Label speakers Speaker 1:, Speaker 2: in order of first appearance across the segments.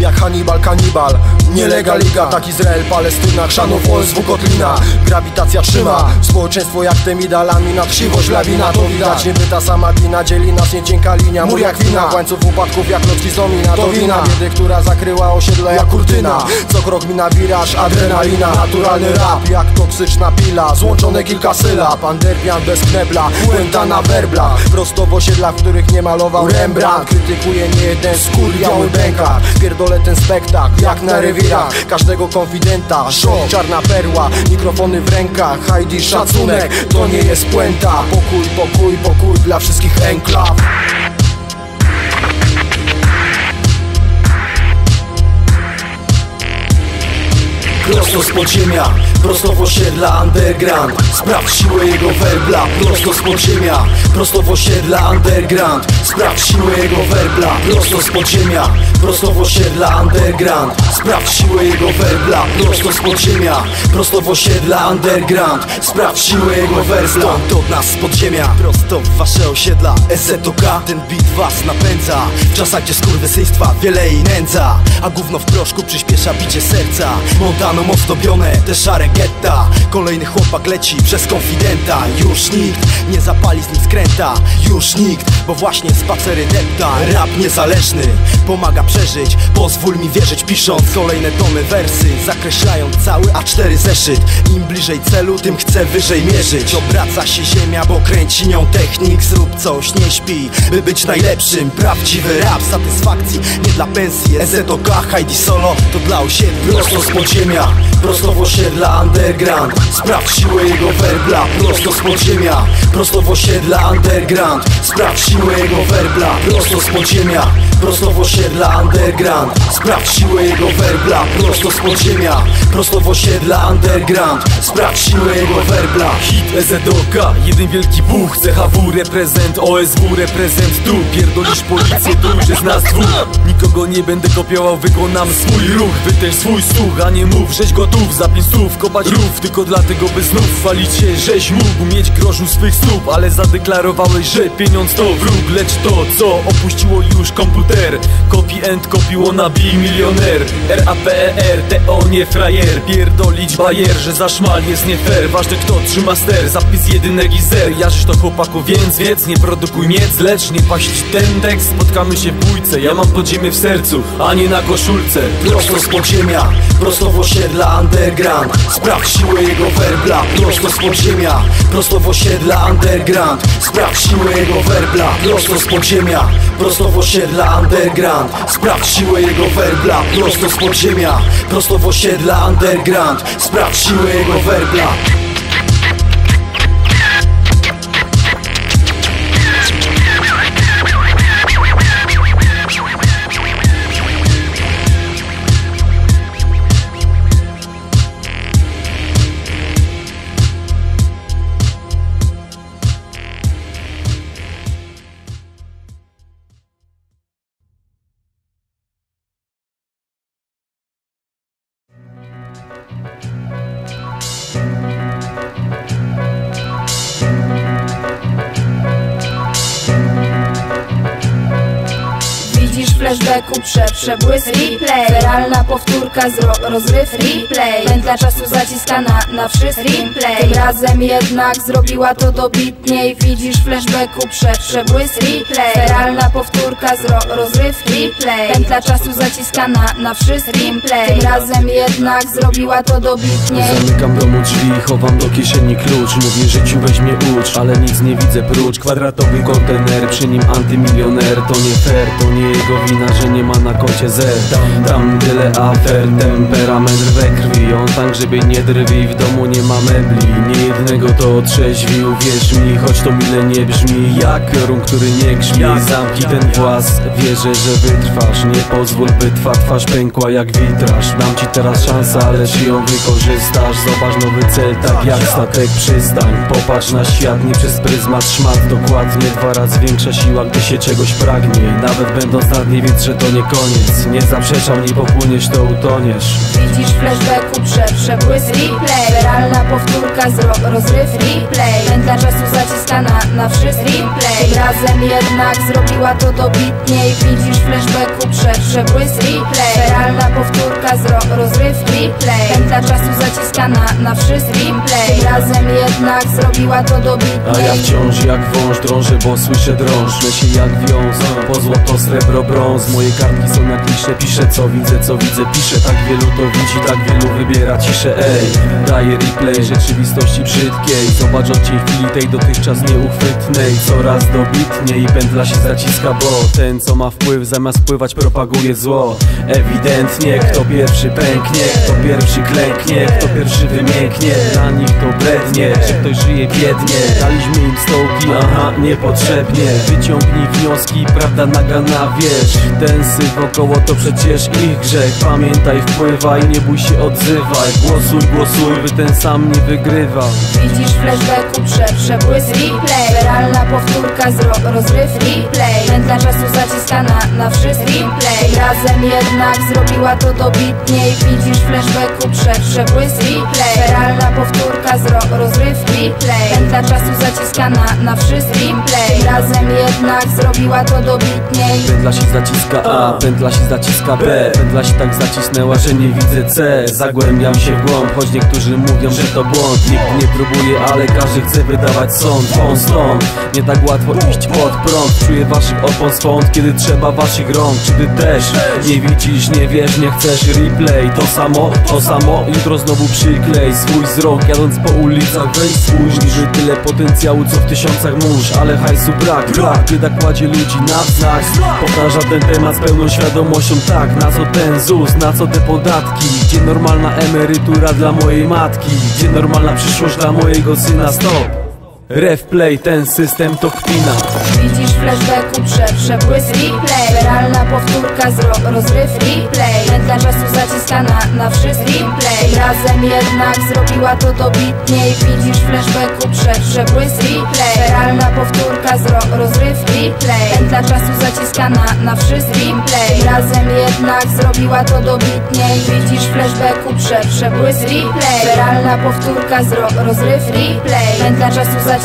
Speaker 1: Jak Hannibal kanibal Nielegal liga, tak Izrael, Palestyna Chrzanów, OSW, Kotlina Grawitacja trzyma społeczeństwo jak tym idalami Nadsiwość, lawina, to widać. Niby ta sama glina, dzieli nas nie cienka linia. Mur jak wina, łańcuch upadków jak lotki zomina To wina. Biedy, która zakryła osiedle jak kurtyna. Co krok mina wiraż, adrenalina. Naturalny rap, jak toksyczna pila. Złączone kilka sylab, underground bez knebla. Puenta na werbla, prosto w osiedlach, w których nie malował Rembrandt. Krytykuje nie jeden skór, biały bękar. Pierdolę ten spektakl, jak na rewirach Każdego konfidenta, szok, czarna perła Mikrofony w rękach, Heidi szacunek. To nie jest puenta, pokój, pokój, pokój Dla wszystkich enklaw. Prosto z podziemia, prosto w osiedla underground. Sprawdź siłę jego werbla Prosto z podziemia, prosto w osiedla underground. Sprawdź siłę jego werbla Prosto z podziemia, prosto w osiedla underground. Sprawdź siłę jego werbla. Prosto z podziemia, prosto w osiedla underground. Sprawdź siłę jego werbla Stąd od nas z podziemia, prosto w wasze osiedla. SZOK, ten beat was napędza. W czasach gdzie skurwysyństwa wiele i nędza. A gówno w proszku przyspiesza bicie serca. Montano ozdobione te szare getta. Kolejny chłopak leci przez konfidenta. Już nikt nie zapali z nim skręta. Już nikt, bo właśnie spacery depta. Rap niezależny pomaga przeżyć. Pozwól mi wierzyć pisząc kolejne tomy wersy Zakreślając cały A4 zeszyt. Im bliżej celu, tym chcę wyżej mierzyć. Obraca się ziemia, bo kręci nią technik. Zrób coś, nie śpi, by być najlepszym. Prawdziwy rap satysfakcji, nie dla pensji. SZOK, Heidi Solo, to dla osiedli Prosto z podziemia, prosto w osiedla underground. Sprawdź siłę jego werbla, prosto z podziemia. Prosto w osiedla underground. Sprawdź siłę jego werbla, prosto z podziemia. Prosto w osiedla underground. Sprawdź siłę jego werbla, prosto z podziemia. Prosto w osiedla underground. Sprawdź siłę jego werbla.
Speaker 2: Hit EZOK, jeden wielki buch. CHW reprezent, OSW reprezent. Tu pierdolisz policję, tu już jest nas dwóch Nikogo nie będę kopiował, wykonam swój ruch. Wy też swój słuch, a nie mów, żeś gotów. Zapięć słów, kopać rów, tylko dlatego by znów Walić się, żeś mógł mieć grosz u swych stóp. Ale zadeklarowałeś, że pieniądz to wróg Lecz to, co opuściło już komputer And copy wannabe milioner. R-A-P-E-R, T-O nie frajer. Pierdolić bajer, że za szmal jest nie fair. Ważne kto trzyma ster, zapis jedynek i zer. Jarzysz to chłopaku, więc wiedz, nie produkuj miec Lecz nie paść ten tekst, spotkamy się w bójce Ja mam podziemie w sercu, a nie na koszulce.
Speaker 1: Prosto z podziemia, prosto w osiedla underground. Sprawdź siłę jego werbla, prosto z podziemia Prosto w osiedla underground. Sprawdź siłę jego werbla, prosto z podziemia Prosto w osiedla underground Sprawdź siłę jego werbla, prosto z podziemia Prosto w osiedla underground. Sprawdź siłę jego werbla
Speaker 3: Flashbacku prze, przebłysk replay. Feralna powtórka z ro, rozryw replay. Pętla czasu zaciskana na wszystkim play Tym razem jednak zrobiła to dobitniej. Widzisz flashbacku prze, przebłysk replay. Feralna powtórka z ro, rozryw replay. Pętla czasu zaciskana na wszystkim play Tym razem jednak zrobiła to dobitniej.
Speaker 2: Zamykam domu drzwi, chowam do kieszeni klucz. Mówię życiu weź mnie ucz, ale nic nie widzę prócz. Kwadratowy kontener, przy nim antymilioner. To nie fair, to nie jego wina, że nie ma na koncie zer Tam, tam tyle afer, temperament we krwi. On tak, żeby nie drwi, w domu nie ma mebli Nie jednego to otrzeźwi, uwierz mi Choć to mile nie brzmi, jak piorun, który nie grzmi. Zamknij ten włas, wierzę, że wytrwasz. Nie pozwól, by twa twarz pękła jak witraż. Dam ci teraz szansę, ale czy ją wykorzystasz. Zobacz nowy cel, tak jak statek przystań. Popatrz na świat nie przez pryzmat szmat. Dokładnie dwa razy większa siła, gdy się czegoś pragnie. Nawet będąc na dnie, wiedz, że to nie koniec. Nie zaprzeczam, nie popłyniesz, to utoniesz.
Speaker 3: Widzisz flashbacku prze, przebłysk replay Feralna powtórka z ro rozryw replay. Pętla czasu zaciskana na wszystkim play Tym razem jednak zrobiła to dobitniej. Widzisz flashbacku prze przebłysk. Replay. Feralna powtórka z ro rozryw replay. Pętla czasu zaciskana na wszystkim play Tym razem jednak zrobiła to dobitniej.
Speaker 2: A ja wciąż jak wąż drążę, bo słyszę drąż. Się jak wiąz, po złoto, srebro, brąz. Moje kartki są jak lisze, piszę co widzę, co widzę. Piszę tak wielu to widzi, tak wielu wybiera ciszę. Ej, daję replay rzeczywistości brzydkiej. Zobacz od tej chwili tej dotychczas nieuchwytnej. Coraz dobitniej pętla się zaciska, bo Ten co ma wpływ zamiast wpływać propaguje zło. Ewidentnie kto pierwszy pęknie, kto pierwszy klęknie Kto pierwszy wymięknie, dla nich to brednie Że ktoś żyje biednie, daliśmy im stołki, aha, niepotrzebnie. Wyciągnij wnioski, prawda nagana, wiesz Ten syf wokoło to przecież ich grzech. Pamiętaj, wpływaj, nie bój się odzywaj. Głosuj, głosuj, by ten sam nie wygrywał
Speaker 3: Widzisz flashbacku prze przebłysk replay. Realna powtórka z ro rozryw replay. Pętla czasu zaciskana na wszystkim play Razem jednak zrobiła to dobitniej. Widzisz flashbacku prze przebłysk replay. Realna powtórka z ro rozryw replay. Pętla czasu zaciskana na wszystkim play Razem jednak zrobiła to dobitniej.
Speaker 2: Pętla się zaciska A, pętla się zaciska B. Pętla się tak zacisnęła, że nie widzę C. Zagłębiam się w głąb, choć niektórzy mówią, że to błąd Nikt nie próbuje, ale każdy chce wydawać sąd Wąs stąd, nie tak łatwo iść pod prąd. Czuję waszych opon swąd, kiedy trzeba waszych rąk. Czy ty też nie widzisz, nie wiesz, nie chcesz replay? To samo, to samo, jutro znowu przyklej Swój wzrok, jadąc po ulicach, weź spójrz Niby tyle potencjału, co w tysiącach mórz. Ale hajsu brak, brak, bieda kładzie ludzi na znak Powtarza ten temat z pełną świadomością Tak, na co ten ZUS, na co te podatki? Gdzie normalna emerytura dla mojej matki Gdzie normalna przyszłość dla mojego syna. Stop Ref play, ten system to kpina.
Speaker 3: Widzisz flashbacku prze przebłysk replay. Realna powtórka z ro rozryw replay. Pętla czasu zaciskana na wszystkim play Razem jednak zrobiła to dobitniej. Widzisz flashbacku prze przebłysk replay. Realna powtórka z ro rozryw replay. Pętla czasu zaciskana na wszystkim play Razem jednak zrobiła to dobitniej. Widzisz flashbacku prze przebłysk replay. Realna powtórka z ro rozryw replay. Pętla czasu zaciskana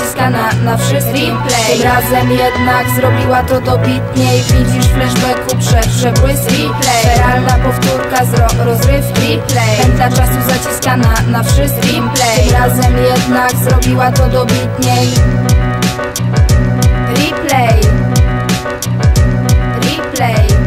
Speaker 3: na wszystkim play Razem jednak zrobiła to dobitniej. Widzisz flashbacku prze przebłysk replay Realna powtórka z ro rozryw replay Pętla czasu zaciskana na wszystkim play Razem jednak zrobiła to dobitniej. Replay Replay. Replay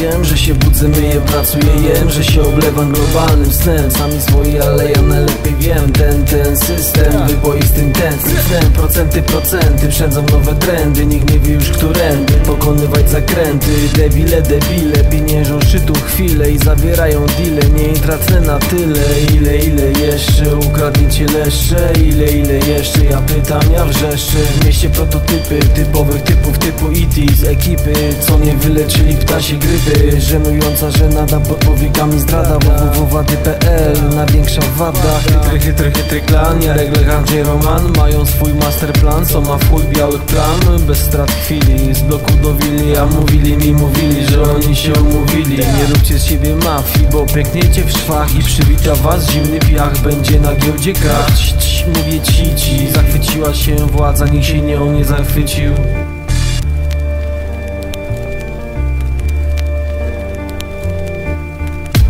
Speaker 2: wiem Że się budzę, myję, pracuję, jem Że się oblewam globalnym snem. Sami swoje, ale ja najlepiej wiem. Ten, ten system wyboistym tętnym snem. Procenty, procenty, przędzą nowe trendy. Nikt nie wie już którędy Pokonywać zakręty. Debile, debile, pieniężą szczytu chwilę I zawierają deale. Nie tracę na tyle Ile, ile jeszcze ukradniecie leszcze. Ile, ile jeszcze ja pytam, ja wrzeszczę. W mieście prototypy typowych typów typu E.T. z ekipy. Co nie wyleczyli ptasie grypy Żenująca żenada pod powiekami zdrada www.wady.pl Największa wada. Chytry, chytry, chytry klan Jarek Lech, Andrzej Roman. Mają swój masterplan Co ma w chuj białych plan. Bez strat chwili Z bloku do willi A mówili mi, mówili, że oni się umówili. Nie róbcie z siebie mafii Bo piękniecie w szwach I przywita was zimny piach. Będzie na giełdzie cii, Mówię ci, ci Zachwyciła się władza Nikt się nią nie zachwycił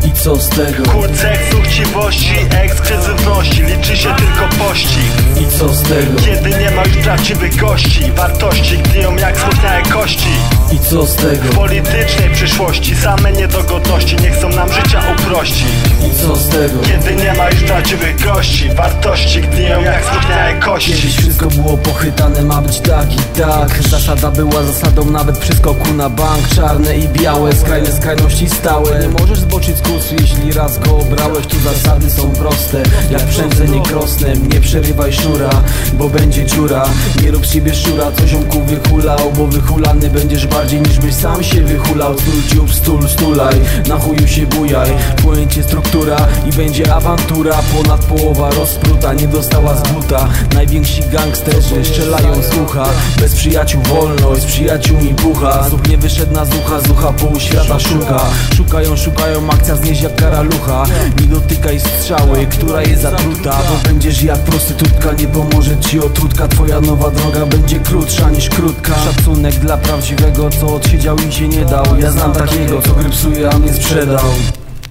Speaker 2: I co z tego?
Speaker 4: Kult seksu, chciwości, ekskluzywności Liczy się tylko pościg
Speaker 2: I co z tego?
Speaker 4: Kiedy nie ma już prawdziwych gości Wartości gniją jak smutne kości
Speaker 2: I co z tego?
Speaker 4: politycznej przyszłości Same niedogodności nie chcą nam życia uprościć
Speaker 2: I co z tego?
Speaker 4: Kiedy nie ma już prawdziwych gości Wartości gniją jak smutniałe kości
Speaker 2: Kiedyś wszystko było pochytane, ma być tak i tak. Zasada była zasadą nawet przy skoku na bank. Czarne i białe, skrajne skrajności stałe Nie możesz zboczyć z kursu, jeśli raz go obrałeś Tu zasady są proste, jak przędzenie krosnem Nie przerywaj sznura, bo będzie dziura. Nie rób z siebie szura, co ziomku wyhulał Bo wyhulany będziesz bardziej niż byś sam się wyhulał Stół dziób, stul, stulaj, na chuju się bujaj. Pojęcie struktura i będzie awantura. Ponad połowa rozpruta, nie dostała z buta. Najwięksi gangsterzy strzelają z ucha. Bez przyjaciół wolność, z przyjaciółmi bucha Zuch nie wyszedł na zucha, zucha pół świata szuka. Szukają, szukają, akcja znieść jak karalucha Nie dotykaj strzały, która jest zatruta. Bo będziesz jak prostytutka, nie pomoże ci otrutka. Twoja nowa droga będzie krótsza niż krótka. Szacunek dla prawdziwego, co odsiedział i się nie dał. Ja znam takiego, co gry psuje, a mnie sprzedał.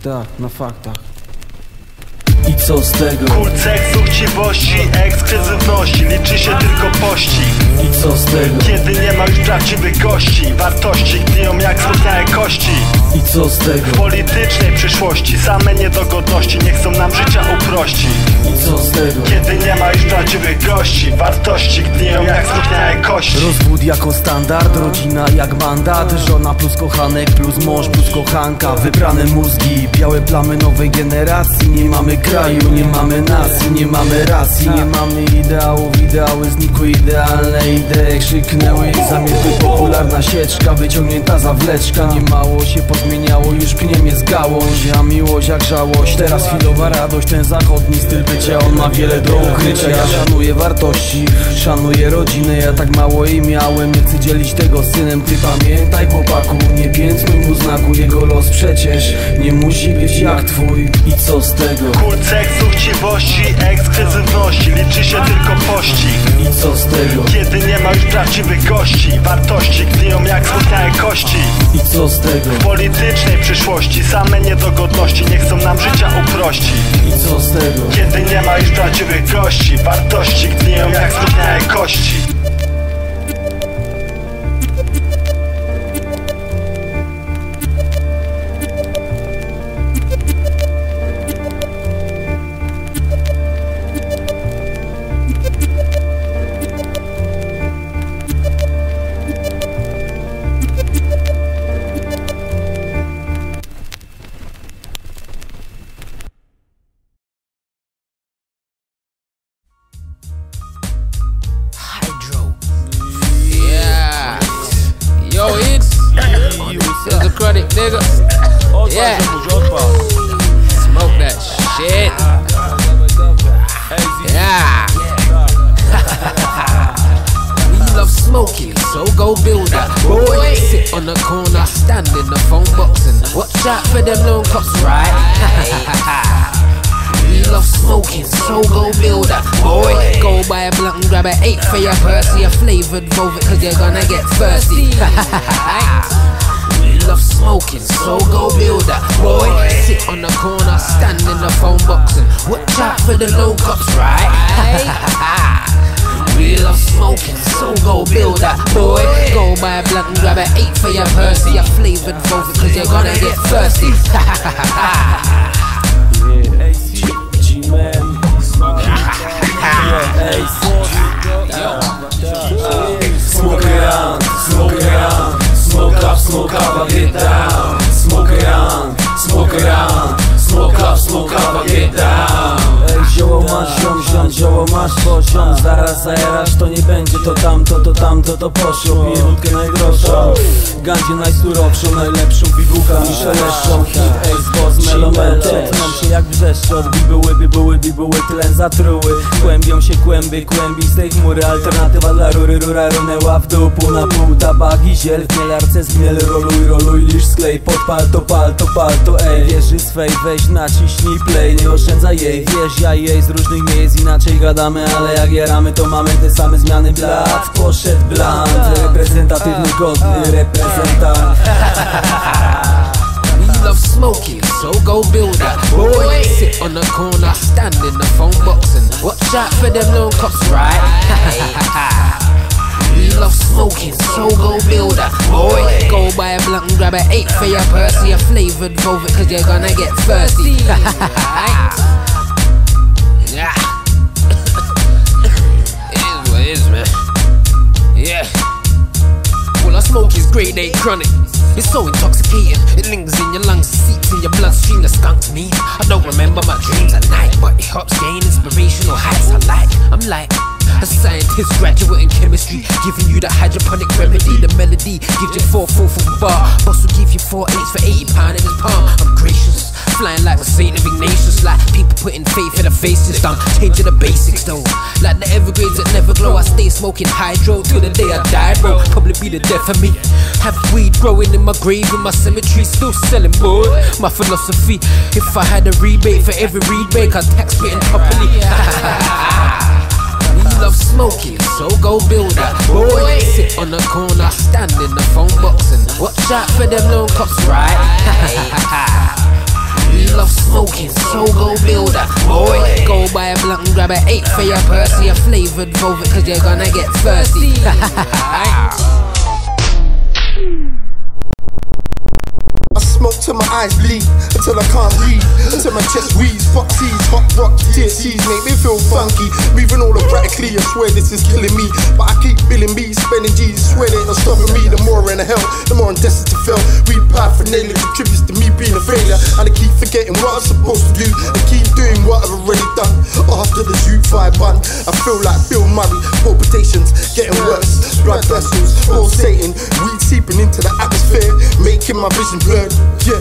Speaker 2: Tak, na faktach. I co z tego?
Speaker 4: Kult seksu, chciwości, ekskluzywności Liczy się tylko pościg
Speaker 2: I co z tego?
Speaker 4: Kiedy nie ma już prawdziwych gości Wartości gniją jak smutniałe kości
Speaker 2: I co z tego?
Speaker 4: politycznej przyszłości Same niedogodności nie chcą nam życia uprościć
Speaker 2: I co z tego?
Speaker 4: Kiedy nie ma już prawdziwych gości Wartości gniją jak smutniałe kości.
Speaker 2: Rozwód jako standard, rodzina jak mandat. Żona plus kochanek, plus mąż, plus kochanka. Wybrane mózgi, białe plamy nowej generacji. Nie mamy kraju, nie mamy nacji, nie mamy racji. Nie mamy ideałów, ideały znikły idealne idee. Krzyknęły i zamilkły popularna sieczka Wyciągnięta zawleczka, nie mało się pozmieniało Już pnie mnie z gałąź, a miłość jak żałość Teraz chwilowa radość, ten zachodni styl bycia On ma wiele do ukrycia, ja szanuję wartości Szanuję rodzinę, ja tak mało jej miałem Nie chcę dzielić tego z synem, ty pamiętaj chłopaku Nie piętnuj mu znaku, jego los przecież Nie musi być jak twój. I co z tego?
Speaker 4: Kult seksu, chciwości, ekskluzywności. Liczy się tylko pościg
Speaker 2: I co z tego?
Speaker 4: Kiedy nie ma już prawdziwych gości Wartości gniją jak smutniałe kości.
Speaker 2: I co z tego?
Speaker 4: Politycznej przyszłości. Same niedogodności nie chcą nam życia uprościć
Speaker 2: I co z tego?
Speaker 4: Kiedy nie ma już prawdziwych gości Wartości gniją jak smutniałe kości
Speaker 5: Yeah. Smoke that shit. Yeah. we love smoking, so go build that. Boy, sit on the corner, stand in the phone box and watch out for them lone cops, right? We love smoking, so go build that boy. Go buy a blunt and grab an eight for your pussy, a flavored velvet, cause you're gonna get thirsty. love smoking, so go build that boy. Sit on the corner, stand in the phone box and watch out for the low cops, right? We love smoking, so go build that boy. Go buy a blunt and grab an eight for your pussy, a flavored velvet, cause you're gonna get thirsty.
Speaker 2: G-Man Smoke sit down, smoke it on, smoke it on. Zioło masz, poziom. Zaraz zajerasz, to nie będzie to tamto, to tamto, to poszło Piję najdroższą, gandzie najsurowszą Najlepszą pigułka mi szeleszczą. Hit, boss, melomel Tnam się jak wrzeszcze od bibuły, bibuły, bibuły Tlen zatruły, kłębią się kłęby, kłębi z tej chmury. Alternatywa dla rury, rura runęła w dół Pół na pół, tabak i ziel w mielarce zmiel Roluj, roluj, lisz sklej, podpal to pal, to pal to ej. Wieży swej, weź naciśnij play, nie oszczędzaj jej. Wiesz, ja jej z różnych miejsc inaczej gadamy Ale jak jaramy to mamy te same zmiany Blat, poszedł bland, reprezentatywny, godny reprezentant
Speaker 5: We love smoking, so go build that boy. Sit on the corner, stand in the phone box and watch out for them lone cops, right? we love smoking, so go build that. Boy, go buy a blunt and grab a eight for your Percy, a flavored velvet, cause you're gonna get thirsty. smoke is grade A chronic. It's so intoxicating, it lingers in your lungs, seeps in your bloodstream, the skunks me. I don't remember my dreams at night, but it helps gain inspirational heights I like. I'm like a scientist, graduate in chemistry, giving you the hydroponic remedy. The melody gives you four four for bar. Boss will give you four eights for 80 pound in his palm. I'm gracious, flying like the Saint of Ignatius, like people putting faith in the faces. I'm changing the basics though, like the evergrades that never glow. I stay smoking hydro till the day I die, bro. Probably be the death of me. Have weed growing in my grave in my cemetery, still selling more. My philosophy: if I had a rebate for every rebate, I'd tax spitting properly. We love smoking, so go build that. Boy, sit on the corner, stand in the phone box and watch out for them lone cops, right? Love smoking, so go build that. Boy, go buy a blunt and grab a eight for your Percy, a flavored velvet, cause you're gonna get thirsty.
Speaker 6: till my eyes bleed, until I can't breathe, until my chest wheeze. Fuck seas, hot rock, THCs make me feel funky. Moving all erratically, I swear this is killing me. But I keep billing me, spending G's, swear they ain't stopping me. The more in the hell, the more I'm destined to fail. Read paraphernalia contributes to me being a failure. And I keep forgetting what I'm supposed to do, and keep doing what I've already done. After the shoot five bun, I feel like Bill Murray. Palpitations getting worse, blood vessels pulsating, weed seeping into the atmosphere, making my vision blurred. Yeah,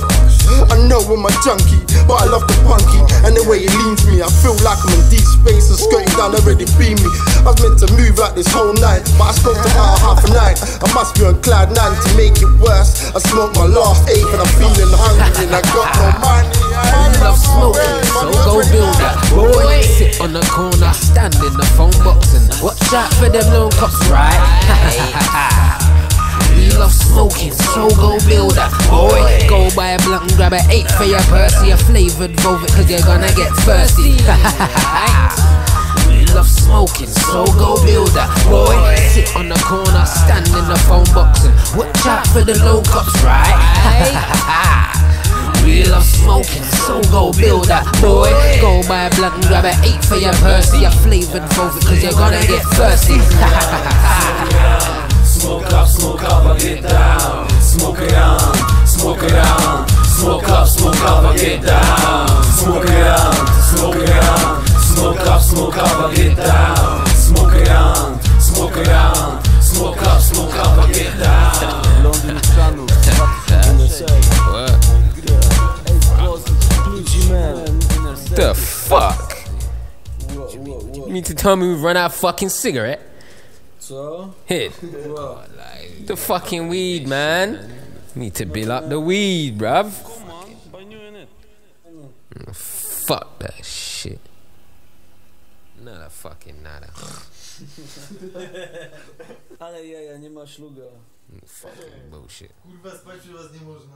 Speaker 6: I know I'm a junkie, but I love the punky and the way it leans me. I feel like I'm in deep space and skirting down already beam me. I was meant to move like this whole night, but I smoked about half a night. I must be on cloud nine to make it worse. I smoked my last eight and I'm feeling hungry and I got no money.
Speaker 5: We love smoking, so go build that. Boy, sit on the corner, stand in the phone box and watch out for them lone cops, right? We love smoking, so go build that. Boy, go buy a blunt and grab an eight for your Percy, a flavored velvet, cause you're gonna get thirsty. We love smoking, so go build that. Boy, sit on the corner, stand in the phone box and watch out for the low cops, right? We love smoking, so go build that boy. Go buy a blunt and grab a eight for your Percy, a flavored velvet, cause you're gonna get thirsty.
Speaker 7: Smoke up, smoke up, I get down Smoke around, smoke around Smoke up, smoke up, I get down Smoke around, smoke around Smoke up, smoke up, I get down Smoke around, smoke around Smoke up, smoke up, I get down Londyn Stanów,
Speaker 5: the fuck? You mean to tell me we run out of fucking cigarette?
Speaker 7: Co?
Speaker 5: Hit. The fucking weed, man. Need to bill up the weed, bruv. Fuck that shit. Nada fucking nada.
Speaker 7: Ale jaja, nie ma szluga
Speaker 5: Fucking bullshit.
Speaker 8: Kurwa, spać przy was nie można.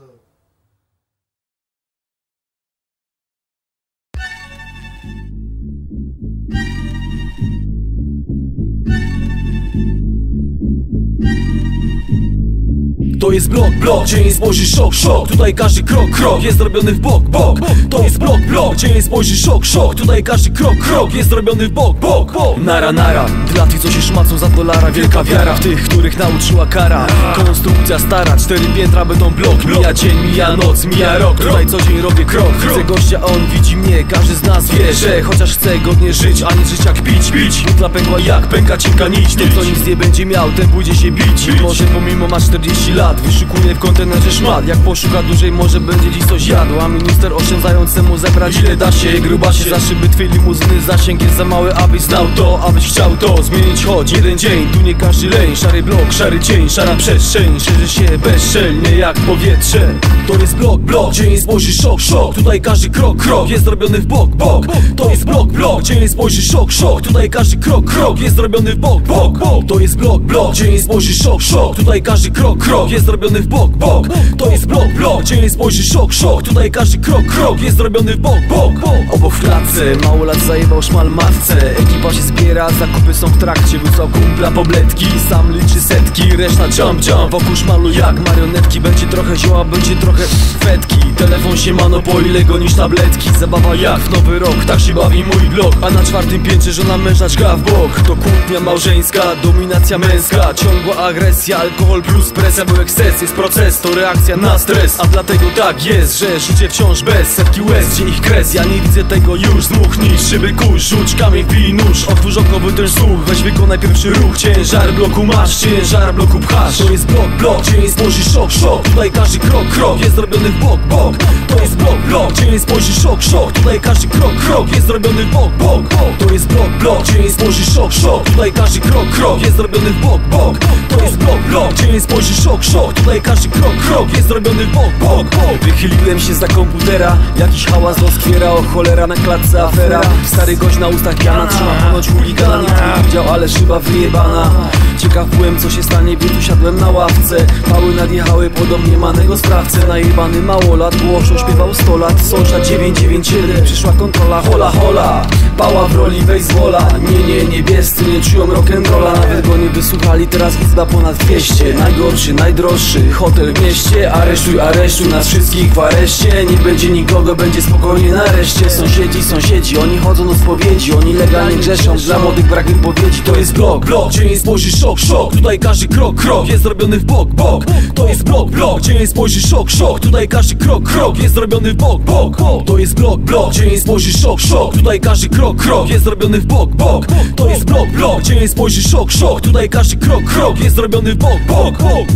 Speaker 7: To jest blok, blok, gdzie nie spojrzysz szok, szok. Tutaj każdy krok, krok jest zrobiony w bok, bok. To jest blok, blok, gdzie nie spojrzysz szok, szok. Tutaj każdy krok, krok jest zrobiony w bok, bok, Nara, nara, dla tych co się szmacą za dolara. Wielka wiara w tych, których nauczyła kara. Konstrukcja stara, cztery piętra będą blok Mija dzień, mija noc, mija rok. Tutaj co dzień robię krok, widzę gościa, on widzi mnie Każdy z nas wie, że chociaż chce godnie żyć A nie żyć jak pić, pić. Butla pękła jak pęka cienka nić. Ten co nic nie będzie miał, ten pójdzie się bić. Mimo, że pomimo ma 40 lat Wyszukuje w kontenerze szmat. Jak poszuka dłużej, może będzie dziś coś jadł. A minister oszczędzającemu zebrać ile da się. Gruba się za szyby twej limuzyny Zasięg jest za mały, abyś znał to Abyś chciał to zmienić. Choć jeden dzień Tu nie każdy leń, szary blok, szary cień Szara przestrzeń, szerzy się bezczelnie jak powietrze. To jest blok, blok, gdzie nie spojrzysz szok, szok. Tutaj każdy krok, krok jest zrobiony w bok, bok. To jest blok, blok, gdzie nie spojrzysz szok, szok. Tutaj każdy krok, krok jest zrobiony w bok, bok, To jest blok, blok, gdzie nie szok, szok. Tutaj każdy krok, krok jest zrobiony w bok, bok. To jest blok, blok, gdzie nie spojrzysz szok, szok. Tutaj każdy krok, krok jest zrobiony w bok, bok, bok. Obok w klatce, mało lat zajebał szmal matce. Ekipa się zbiera, zakupy są w trakcie. Wysłał kumpla pobletki, sam liczy setki. Reszta jump, jump, wokół szmalu jak marionetki. Będzie trochę zioła, będzie trochę fetki. Telefon się mano po ile niż tabletki? Zabawa jak w nowy rok, tak się bawi mój blok. A na czwartym piętrze żona męża czka w bok. To kłótnia małżeńska, dominacja męska. Ciągła agresja, alkohol plus presja Był eksces, jest proces, to reakcja na stres. A dlatego tak jest, że życie wciąż bez Setki łez, gdzie ich kres, ja nie widzę tego już. Zmuchnij szyby kurz, rzuć kamień, wbij nóż Otwórz okno, wytęż słuch, weź wykonaj pierwszy ruch. Ciężar bloku masz, ciężar bloku pchasz. To jest blok, blok, gdzie nie spojrzysz szok, szok. Tutaj każdy krok, krok jest zrobiony w bok, bok. To jest blok, blok, gdzie nie spojrzysz szok, szok. Tutaj każdy krok, krok jest zrobiony w bok, bok. To jest blok, blok, gdzie nie spojrzysz szok, szok. Tutaj każdy krok, krok jest zrobiony w bok, bok. To jest blok, blok, gdzie nie spojrzysz szok, szok. Tutaj każdy krok, krok jest zrobiony w bok, bok. Wychyliłem się za komputera. Jakiś hałas doskwiera, o cholera na klatce afera. Stary gość na ustach piana, trzyma ponoć chuligana. Nikt nie widział, ale szyba wyjebana. Ciekaw byłem co się stanie, więc usiadłem na ławce. Pały nadjechały po domniemanego sprawcę. Najebany małolat, głośno śpiewał 100 lat. Sąsiad 997, przyszła kontrola, hola hola Pała w roli basebola Nie, nie, niebiescy nie czują rock'n'rolla Nawet go nie wysłuchali, teraz izba ponad 200 Najgorszy, najdroższy hotel w mieście. Aresztuj, aresztuj nas wszystkich w areszcie. Nie będzie nikogo, będzie spokojnie nareszcie Sąsiedzi, sąsiedzi, oni chodzą do spowiedzi. Oni legalnie grzeszą, dla młodych brak wypowiedzi To jest blok, blok, gdzie nie spojrzysz szok, szok? Tutaj każdy krok, krok jest zrobiony w bok, bok. To jest blok, blok, gdzie nie spojrzysz szok, szok? Tutaj każdy krok, krok jest zrobiony w bok, bok To jest blok, blok, gdzie nie spojrzysz szok, szok? Tutaj każdy krok, krok jest zrobiony w bok, bok. To jest blok, blok, gdzie nie spojrzysz szok, szok? Tutaj każdy krok, krok jest zrobiony w bok, bok, bok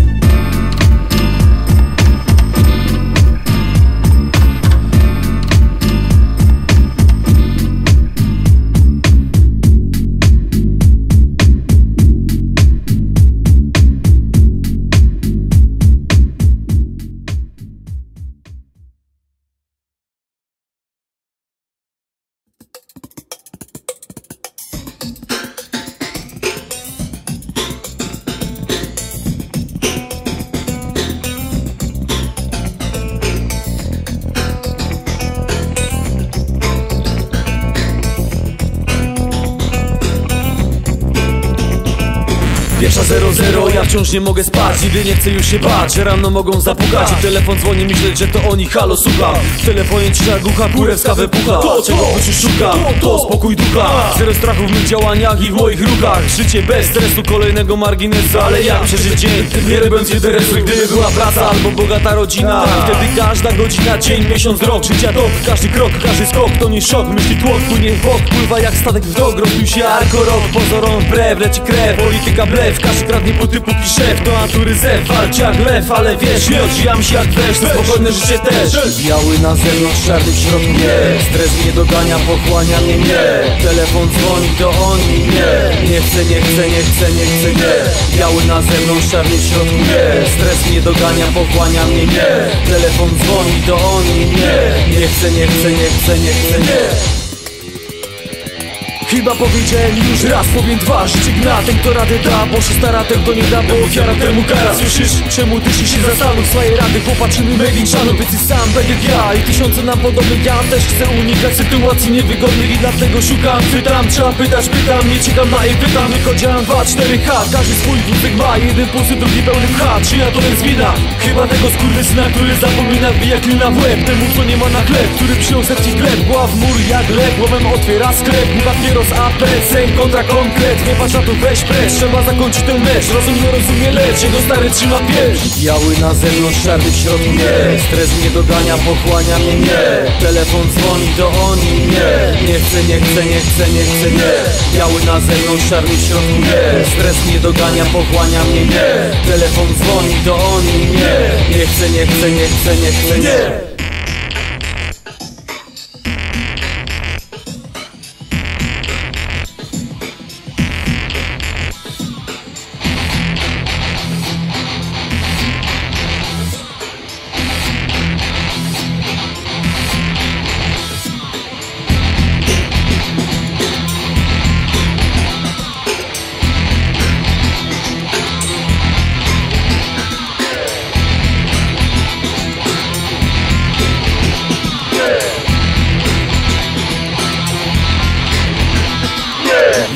Speaker 7: Pierwsza 00, ja wciąż nie mogę spać Nigdy nie chcę już się bać, że rano mogą zapukać. I telefon dzwoni, myśleć, że to oni, halo, słucham. W telefonie cisza głucha, kurewska wypucha To czego w życiu szukam, to spokój ducha. Zero strachu w mych działaniach i w moich ruchach. Życie bez stresu, kolejnego marginesu. Ale jak przeżyć dzień, nie robiąc się dresu Gdyby była praca albo bogata rodzina Wtedy każda godzina, dzień, miesiąc, rok. Życia to każdy krok, każdy skok To nie szok, myśli tłok, płynie w bok Pływa jak statek w dog, rozbił się arko rok Pozorom wbrew, leci krew, polityka blef Każdy kradnie po typu szef, to natury zew Walczy jak lew, ale wiesz, nie odżijam się jak wesz To spokojne życie też. Biały na zewnątrz, czarny w środku nie. Stres mnie dogania, pochłania mnie nie. Telefon dzwoni, to oni nie. Nie chcę, nie chcę, nie chcę, nie chcę, nie. Biały na zewnątrz, czarny w środku nie. Stres mnie dogania, pochłania mnie nie. Telefon dzwoni, to oni nie. Nie chcę, nie chcę, nie chcę, nie chcę, nie Chyba powiedziałem już raz, powiem dwa Życie gra, ten kto radę da Bo się stara, ten kto nie da, bo ofiara temu kara. Słyszysz? Czemu ty się zastanów swoje rady? Popatrzymy made szanów, więc sam tak ja. I tysiące nam podobnych, ja też chcę unikać sytuacji niewygodnych I dlatego szukam, pytam, trzeba pytać, pytam Nie czekam na jej pytam, wychodziłem 2, 4 H Każdy swój wózek ma, jeden pusty, drugi pełny H Czyja to jest wina? Chyba tego skurwysyna, który zapomina Wbija klina w łeb, temu co nie ma na chleb Który przyjął serci chleb, gła w mur jak lew Głowem otwiera sklep, nie papieros AP Sejm kontra konkret, nie patrz na to weź precz Trzeba zakończyć ten mecz, rozum nie rozumie lecz. Jego stary trzyma pierś. Biały na zewnątrz, czarny w środku nie. Stres mnie dogania, pochłania mnie nie. Telefon dzwoni, to oni nie. Nie chcę, nie chcę, nie chcę, nie chcę, nie. Biały na zewnątrz, czarny w środku nie. Stres mnie dogania, pochłania mnie nie. Telefon dzwoni, to oni nie. Nie chcę, nie chcę, nie chcę, nie chcę, nie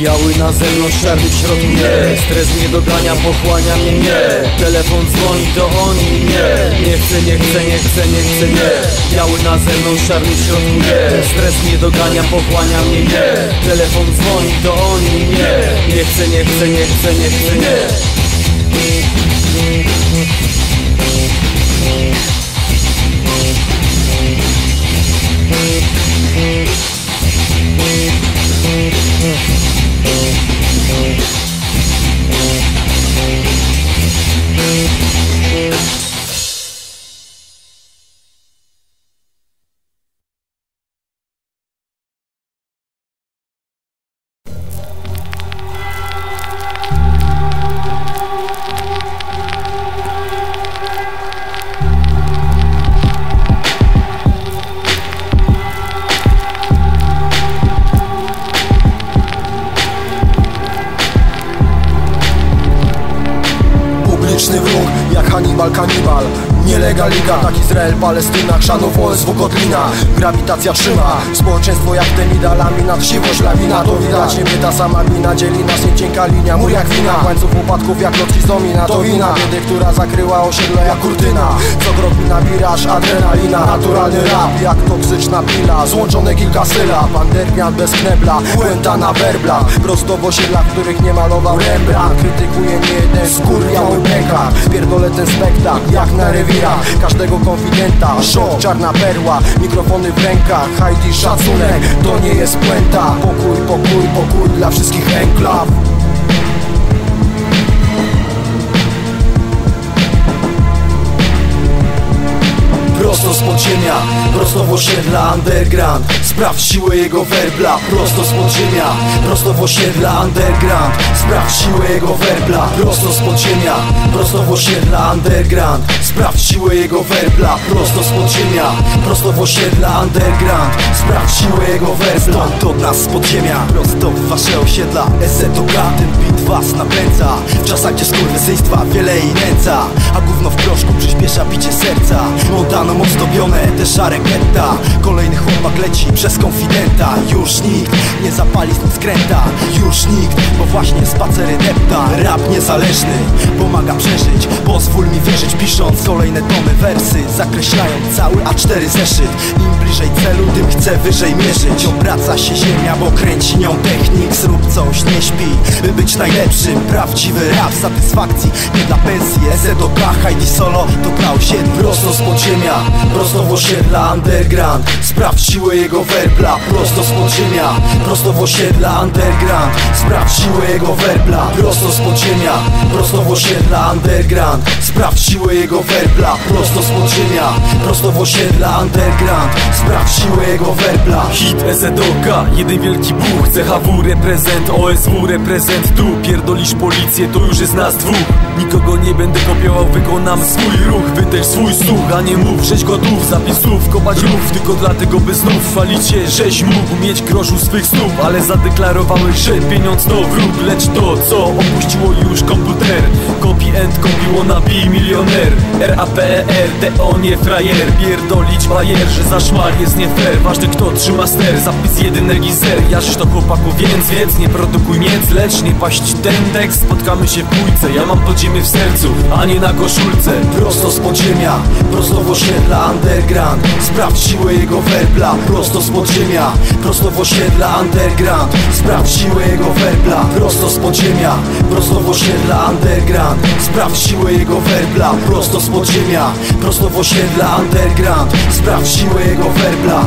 Speaker 7: Biały na zewnątrz, czarny w środku nie. Stres mnie dogania, pochłania mnie nie. Telefon dzwoni, to oni nie. Nie chcę, nie chcę, nie chcę, nie chcę, nie. Biały na zewnątrz, czarny w środku nie. Stres mnie dogania, pochłania mnie nie. Telefon dzwoni, to oni nie. Nie chcę, nie chcę, nie chcę, nie chcę, nie
Speaker 9: Izrael, Palestyna Chrzanów, OSW, Kotlina Grawitacja trzyma, społeczeństwo jak Temida Laminat, siwość, lawina To widać, nie ta sama mina Dzieli nas nie cienka linia, mur jak wina. Łańcuch upadków jak lotki z domina To wina. Biedy, która zakryła osiedle jak kurtyna. Co krok na wiraż, adrenalina Naturalny rap, jak toksyczna pila Złączone kilka sylab, underground bez knebla Błęda na werbla, prosto w osiedlach, których nie malował Rembrandt Krytykuje nie jeden skór, biały pęka Pierdolę ten spektakl, jak na rewirach Każdego konfidenta, szok, czarna perła Mikrofony w rękach, Heidi szacunek To nie jest puenta. Pokój, pokój, pokój dla wszystkich enklaw.
Speaker 1: Prosto z podziemia, prosto w osiedla underground. Sprawdź siłę jego werbla Prosto z podziemia, prosto w osiedla underground. Sprawdź siłę jego werbla Prosto z podziemia, prosto w osiedla underground. Sprawdź siłę jego werbla Prosto z podziemia, prosto w osiedla underground. Sprawdź siłę jego werbla. Od nas z podziemia, prosto w wasze osiedla. SZOK, ten beat was napędza. W czasach gdzie skurwysyństwa wiele i nęca A gówno w proszku przyspiesza bicie serca. Montano ozdobione te szare getta Kolejny chłopak leci przez konfidenta. Już nikt nie zapali z skręta. Już nikt, bo właśnie spacery depta. Rap niezależny, pomaga przeżyć. Pozwól mi wierzyć pisząc kolejne tomy wersy. Zakreślając cały A4 zeszyt. Im bliżej celu, tym chcę wyżej mierzyć. Obraca się ziemia, bo kręci nią technik. Zrób coś, nie śpi, by być najlepszym. Prawdziwy rap satysfakcji, nie dla pensji. SZOK, Heidi Solo, to brał się prosto z podziemia Prosto w osiedla underground. Sprawdź siłę jego werbla Prosto z podziemia Prosto w osiedla underground. Sprawdź siłę jego werbla Prosto z podziemia Prosto w osiedla underground. Sprawdź siłę jego werbla Prosto z podziemia Prosto w osiedla underground. Sprawdź siłę jego werbla.
Speaker 7: Hit SZOK, jeden wielki buch. CHW reprezent, OSW reprezent Tu pierdolisz policję, to już jest nas dwóch. Nikogo nie będę kopiował, wykonam swój ruch. Wy też swój słuch, a nie mów, żeś gotów. Zapisów, kopać rów, tylko dlatego by znów Falicie, żeś mógł mieć groszu swych stóp Ale zadeklarowałeś, że pieniądz to wróg Lecz to, co opuściło już komputer. Copy and copy wannabe milioner R-A-P-E-R, D-O nie frajer. Pierdolić bajer, że za szmal jest nie fair. Ważny kto trzyma ster, zapis jedyny gizer Jarzysz to chłopaku więc, więc nie produkuj mięc Lecz nie paść ten tekst, spotkamy się w bójce Ja mam podziemie w sercu, a nie na koszulce.
Speaker 1: Prosto z podziemia, prosto w osiedla underground Sprawdź siłę jego werbla Prosto z podziemia, prosto w osiedla underground. Sprawdź siłę jego werbla Prosto z podziemia, prosto w osiedla underground. Sprawdź siłę jego werbla Prosto z podziemia, prosto w osiedla underground. Sprawdź siłę jego werbla